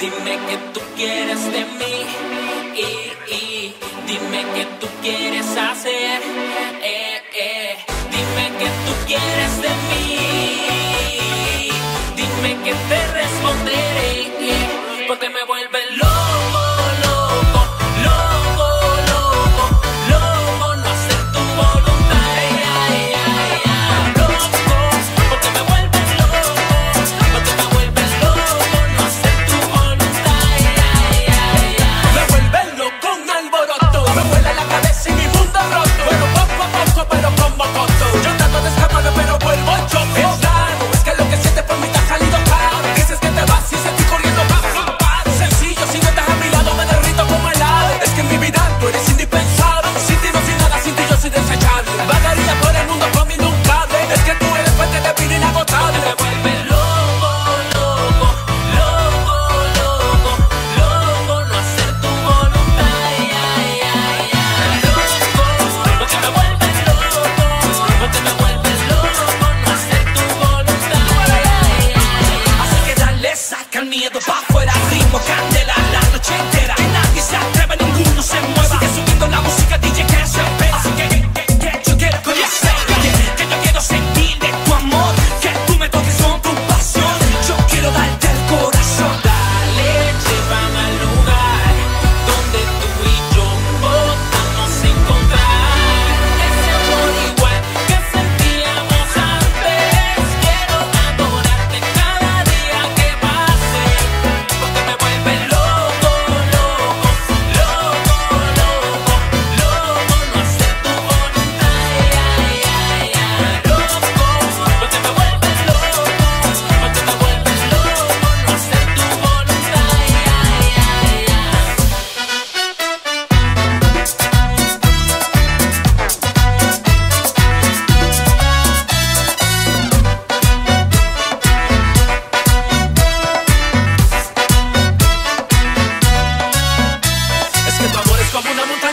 Dime que tú quieres de mí. Y, y dime que tú quieres hacer. Eh, eh. Dime que tú quieres de mí. Dime que te responderé. como una montaña.